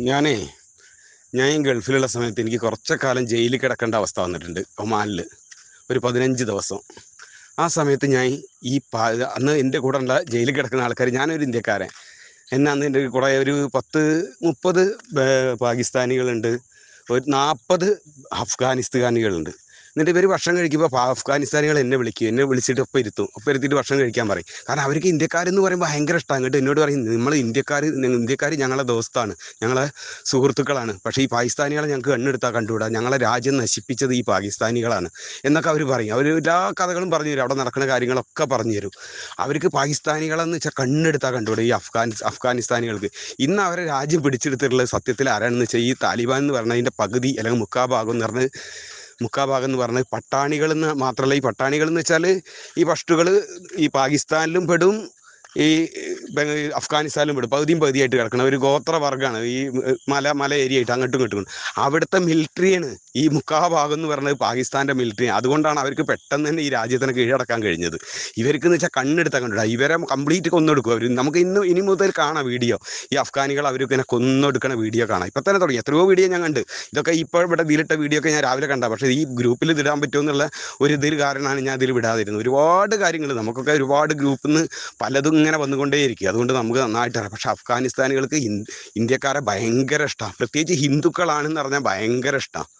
ഞാനേ ഞാൻ ഗൾഫിലുള്ള സമയത്ത് എനിക്ക് കുറച്ച് കാലം ജയിലിൽ കിടക്കേണ്ട അവസ്ഥ വന്നിട്ടുണ്ട് ഒമാനിൽ. ഒരു പതിനഞ്ച് ദിവസം. ആ സമയത്ത് ഞാൻ ഈ അന്ന് എന്റെ കൂടെ ഉള്ള ജയിലിൽ കിടക്കുന്ന ആൾക്കാർ ഞാനൊരു ഇന്ത്യക്കാരൻ. എന്നെ അന്ന് എന്റെ കൂടെ ഒരു പത്ത് മുപ്പത് പാകിസ്ഥാനികളുണ്ട് ഒരു നാൽപ്പത് അഫ്ഗാനിസ്ഥാനികളുണ്ട്. എന്നിട്ട് ഇവർ ഭക്ഷണം കഴിക്കുമ്പോൾ അഫ്ഗാനിസ്ഥാനികൾ എന്നെ വിളിക്കും. എന്നെ വിളിച്ചിട്ട് ഒപ്പം ഇരുത്തും. ഒപ്പം ഇരുത്തിയിട്ട് ഭക്ഷണം കഴിക്കാൻ പറയും. കാരണം അവർക്ക് ഇന്ത്യക്കാരെന്ന് പറയുമ്പോൾ ഭയങ്കര ഇഷ്ടമാണ് എന്നിട്ട് എന്നോട് പറയും നമ്മൾ ഇന്ത്യക്കാർ ഇന്ത്യക്കാർ ഞങ്ങളെ ദോസ്താണ്. ഞങ്ങളെ സുഹൃത്തുക്കളാണ്. പക്ഷേ ഈ പാകിസ്ഥാനികളെ ഞങ്ങൾക്ക് കണ്ണെടുത്താൽ കണ്ടുകൂടാ? ഞങ്ങളെ രാജ്യം നശിപ്പിച്ചത് ഈ പാകിസ്ഥാനികളാണ്. എന്നൊക്കെ അവർ പറയും. അവർ എല്ലാ കഥകളും പറഞ്ഞു തരും. അവിടെ നടക്കുന്ന കാര്യങ്ങളൊക്കെ പറഞ്ഞു തരും. അവർക്ക് പാകിസ്ഥാനികളെന്ന് വെച്ചാൽ കണ്ണെടുത്താൽ കണ്ടുകൂടാ ഈ അഫ്ഗാൻ അഫ്ഗാനിസ്ഥാനികൾക്ക്. ഇന്ന് അവരെ രാജ്യം പിടിച്ചെടുത്തിട്ടുള്ളത് സത്യത്തിൽ ആരാണെന്ന് വെച്ചാൽ ഈ താലിബാൻ എന്ന് പറഞ്ഞതിന്റെ പകുതി അല്ലെങ്കിൽ മുക്കാ ഭാഗം എന്ന് പറഞ്ഞ് മുക്കാ ഭാഗം എന്ന് പറഞ്ഞത് പട്ടാണികൾ എന്ന് മാത്രമല്ല ഈ പട്ടാണികൾ എന്ന് വെച്ചാൽ ഈ പഷ്ടുകൾ ഈ പാകിസ്ഥാനിലും പെടും ഈ അഫ്ഗാനിസ്ഥാനിലും പെടും. പകുതിയും പകുതിയായിട്ട് കിടക്കണം. ഒരു ഗോത്രവർഗമാണ് ഈ മല മല ഏരിയ ആയിട്ട് അങ്ങോട്ടും ഇങ്ങോട്ടും. അവിടുത്തെ മിലിറ്ററിയാണ് ഈ മുക്കാ ഭാഗം എന്ന് പറയുന്നത് പാകിസ്ഥാന്റെ മിലിറ്ററി അതുകൊണ്ടാണ് അവർക്ക് പെട്ടെന്ന് തന്നെ ഈ രാജ്യത്തിനെ കീഴടക്കാൻ കഴിഞ്ഞത്. ഇവർക്ക് എന്ന് വെച്ചാൽ കണ്ണെടുത്താൽ കണ്ടിട്ട് ഇവരെ കംപ്ലീറ്റ് കൊന്നെടുക്കും. അവർ നമുക്ക് ഇന്ന് ഇനി മുതൽ കാണാം വീഡിയോ ഈ അഫ്ഗാനികൾ അവർ ഇങ്ങനെ കൊന്നെടുക്കണ വീഡിയോ കാണാം. ഇപ്പം തന്നെ തുടങ്ങി. എത്രയോ വീഡിയോ ഞാൻ കണ്ട്. ഇതൊക്കെ ഇപ്പോൾ ഇവിടെ ഇതിലിട്ട വീഡിയോ ഒക്കെ ഞാൻ രാവിലെ കണ്ട. പക്ഷേ ഈ ഗ്രൂപ്പിൽ ഇതിടാൻ പറ്റുമോ എന്നുള്ള ഒരു ഇതിൽ കാരണമാണ് ഞാൻ ഇതിൽ വിടാതിരുന്നത്. ഒരുപാട് കാര്യങ്ങൾ നമുക്കൊക്കെ ഒരുപാട് ഗ്രൂപ്പിൽ നിന്ന് പലതും ഇങ്ങനെ വന്നുകൊണ്ടേയിരിക്കും. അതുകൊണ്ട് നമുക്ക് നന്നായിട്ടറിയാം പക്ഷേ അഫ്ഗാനിസ്ഥാനികൾക്ക് ഇന്ത്യക്കാരെ ഭയങ്കര ഇഷ്ടമാണ് പ്രത്യേകിച്ച് ഹിന്ദുക്കളാണെന്ന് പറഞ്ഞാൽ ഭയങ്കര ഇഷ്ടമാണ്